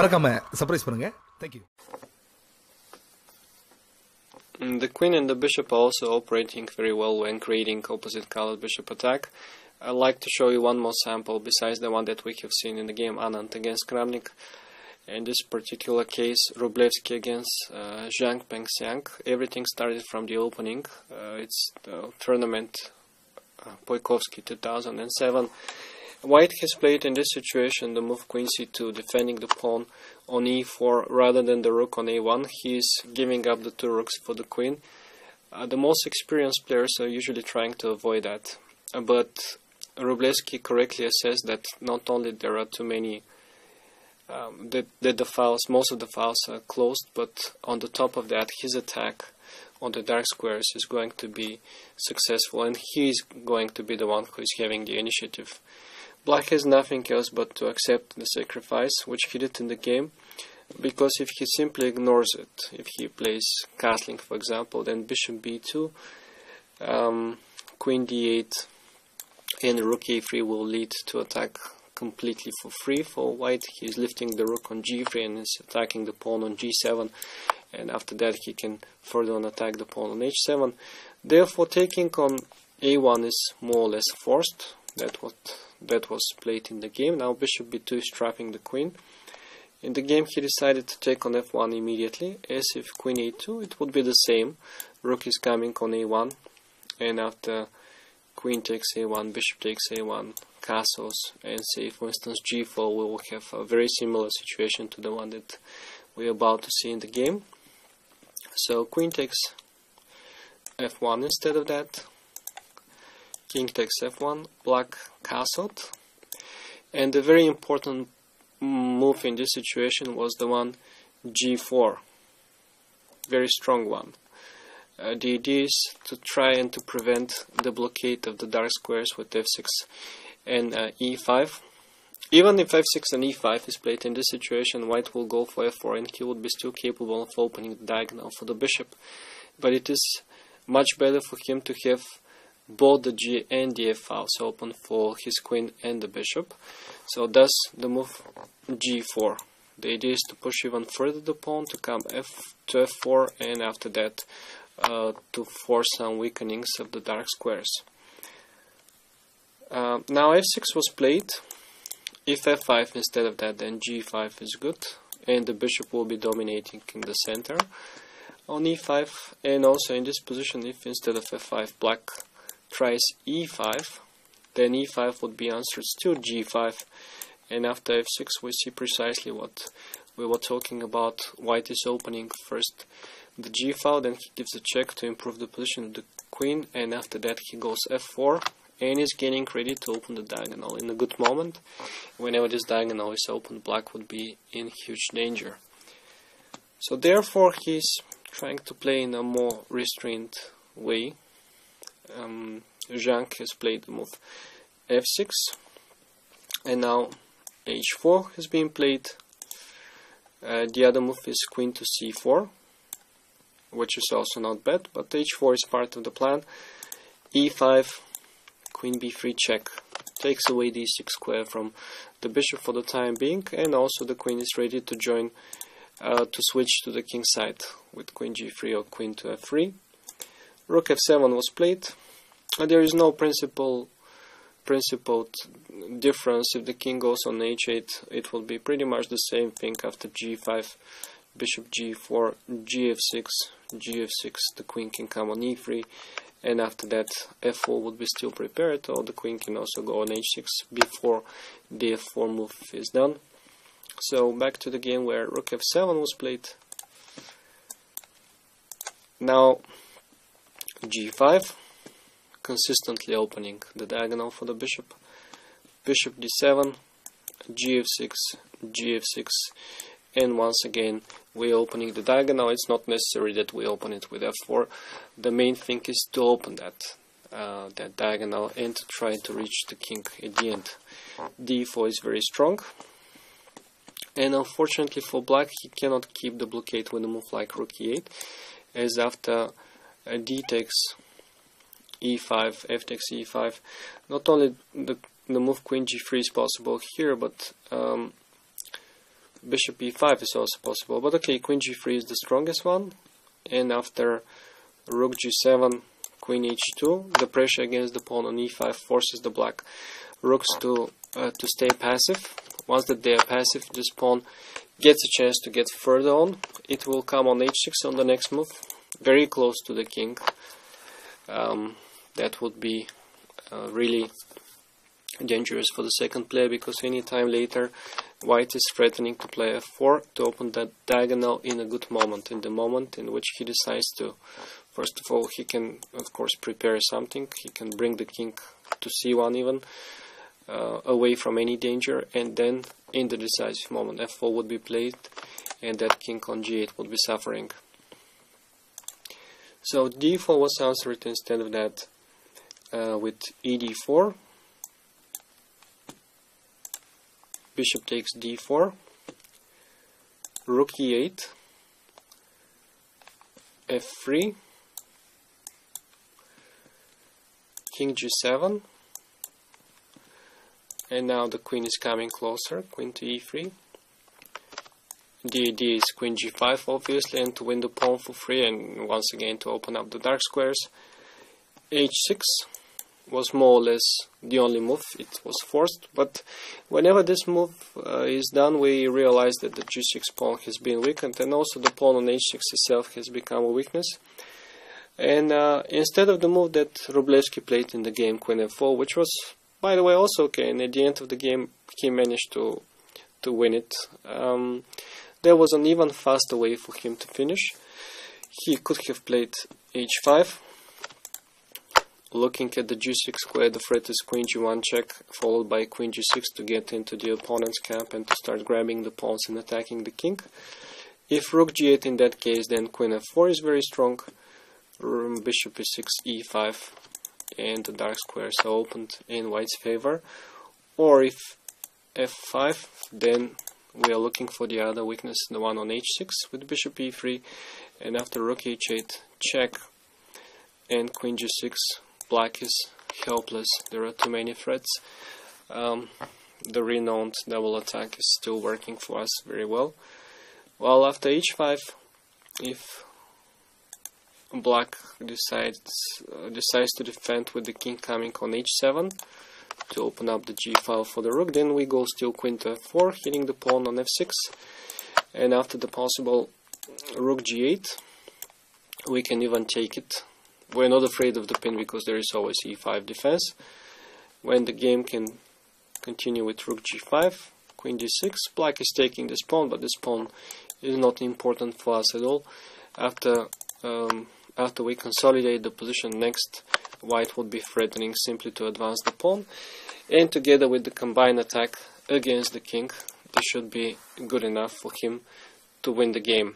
மறக்காம சர்ப்ரைஸ் பண்ணுங்க thank you Mm, The queen and the bishop are also operating very well when creating opposite colored bishop attack. I'd like to show you one more sample besides the one that we have seen in the game Anand against Kramnik. In this particular case, Rublevsky against uh, Zhang Pengxiang. Everything started from the opening. Uh, it's the tournament uh, Poikovsky 2007. White has played in this situation the move queen c2, defending the pawn on e4 rather than the rook on a1. He is giving up the two rooks for the queen. Uh, the most experienced players are usually trying to avoid that. Uh, but Rublevsky correctly assessed that not only there are too many um, that, that the files, most of the files are closed, but on the top of that, his attack on the dark squares is going to be successful, and he is going to be the one who is having the initiative. Black has nothing else but to accept the sacrifice, which he did in the game, because if he simply ignores it, if he plays castling, for example, then bishop b2, um, queen d8, and rook a3 will lead to attack completely for free for white. He is lifting the rook on g3 and is attacking the pawn on g7, and after that he can further on attack the pawn on h7. Therefore, taking on a1 is more or less forced. That what that was played in the game. Now bishop b2 is trapping the queen. In the game, he decided to take on f1 immediately, as if queen a2, it would be the same. Rook is coming on a1, and after queen takes a1, bishop takes a1, castles, and say for instance g4, we will have a very similar situation to the one that we're about to see in the game. So queen takes f1 instead of that, king takes f1, black castled, and the very important move in this situation was the one g4, very strong one. Uh, the idea is to try and to prevent the blockade of the dark squares with f6 and uh, e5. Even if f6 and e5 is played in this situation, white will go for f4 and he would be still capable of opening the diagonal for the bishop. But it is much better for him to have both the g and the f files open for his queen and the bishop. So thus the move g4. The idea is to push even further the pawn to come f to f4 and after that uh, to force some weakenings of the dark squares. Uh, now f6 was played. If f5 instead of that, then g5 is good, and the bishop will be dominating in the center on e5. And also in this position, if instead of f5 black tries e5, then e5 would be answered still g5, and after f6 we see precisely what we were talking about. White is opening first the g file, then he gives a check to improve the position of the queen, and after that he goes f4 and is getting ready to open the diagonal in a good moment. Whenever this diagonal is open, black would be in huge danger. So therefore he's trying to play in a more restrained way. Um, Zhang has played the move f6 and now h4 has been played. Uh, the other move is queen to c4 which is also not bad, but h4 is part of the plan. e5, queen b3 check, takes away the e6 square from the bishop for the time being, and also the queen is ready to join, uh, to switch to the king side with queen g3 or queen to f3. Rook f7 was played, there is no principal principled difference. If the king goes on h8 it will be pretty much the same thing after g5 bishop g4 gf6 gf6 the queen can come on e3 and after that f4 would be still prepared or the queen can also go on h6 before the f4 move is done. So back to the game where rook f7 was played. Now g5 consistently opening the diagonal for the bishop. Bishop d7 gf6 gf6 and once again we're opening the diagonal. It's not necessary that we open it with f4 the main thing is to open that uh, that diagonal and to try to reach the king at the end. d4 is very strong. And unfortunately for black he cannot keep the blockade with a move like rook e8 as after uh, d takes e5 f takes e5 not only the, the move queen g3 is possible here but um, bishop e5 is also possible. But okay, queen g3 is the strongest one. And after rook g7, queen h2, the pressure against the pawn on e5 forces the black rooks to uh, to stay passive. Once that they are passive, this pawn gets a chance to get further on. It will come on h6 on the next move, very close to the king. Um, that would be uh, really dangerous for the second player because anytime later white is threatening to play f4 to open that diagonal in a good moment in the moment in which he decides to first of all he can of course prepare something. He can bring the king to c1 even uh, away from any danger. And then in the decisive moment f4 would be played and that king on g8 would be suffering. So d4 was answered instead of that uh, with ed4 bishop takes d4 rook e8 f3 king g7 and now the queen is coming closer queen to e3 the idea is queen g5 obviously and to win the pawn for free and once again to open up the dark squares. H6 was more or less the only move. It was forced. But whenever this move uh, is done we realize that the g6 pawn has been weakened and also the pawn on h6 itself has become a weakness. And uh, instead of the move that Rublevsky played in the game queen f4 which was by the way also okay and at the end of the game he managed to to win it um, there was an even faster way for him to finish. He could have played h5 Looking at the g6 square, the threat is queen g1 check, followed by queen g6 to get into the opponent's camp and to start grabbing the pawns and attacking the king. If rook g8 in that case, then queen f4 is very strong, bishop e6, e5, and the dark squares are opened in white's favor. Or if f5, then we are looking for the other weakness, the one on h6 with bishop e3, and after rook h8, check, and queen g6, black is helpless. There are too many threats. Um, the renowned double attack is still working for us very well. Well, after h5, if black decides uh, decides to defend with the king coming on h7 to open up the g file for the rook, then we go still queen to f4, hitting the pawn on f6, and after the possible rook g8, we can even take it we're not afraid of the pin because there is always e5 defense. When the game can continue with rook g5, queen d6, black is taking this pawn, but this pawn is not important for us at all. After um, after we consolidate the position next, white would be threatening simply to advance the pawn, and together with the combined attack against the king, this should be good enough for him to win the game.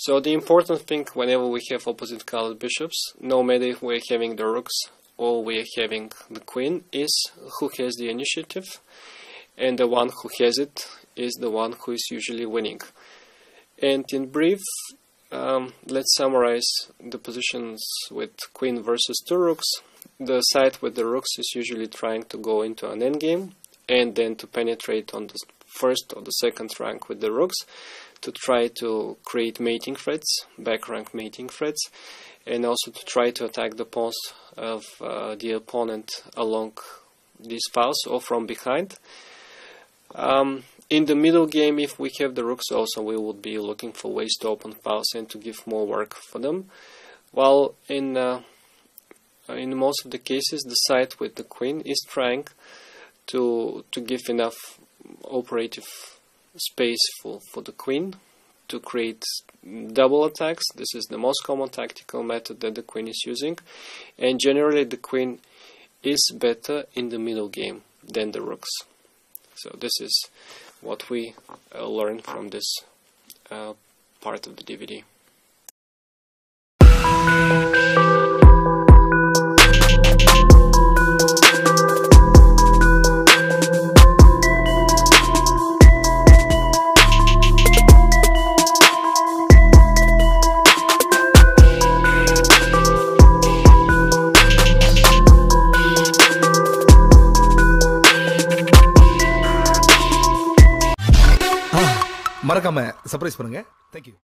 So the important thing whenever we have opposite colored bishops, no matter if we're having the rooks or we're having the queen, is who has the initiative, and the one who has it is the one who is usually winning. And in brief, um, let's summarize the positions with queen versus two rooks. The side with the rooks is usually trying to go into an endgame and then to penetrate on the first or the second rank with the rooks to try to create mating threads, back rank mating threads, and also to try to attack the pawns of uh, the opponent along these files or from behind. Um, in the middle game, if we have the rooks also, we would be looking for ways to open files and to give more work for them. While in uh, in most of the cases, the side with the queen is trying to to give enough operative space for, for the queen to create double attacks. This is the most common tactical method that the queen is using. And generally the queen is better in the middle game than the rooks. So this is what we uh, learned from this uh, part of the DVD. Surprise பண்ணுங்க. Thank you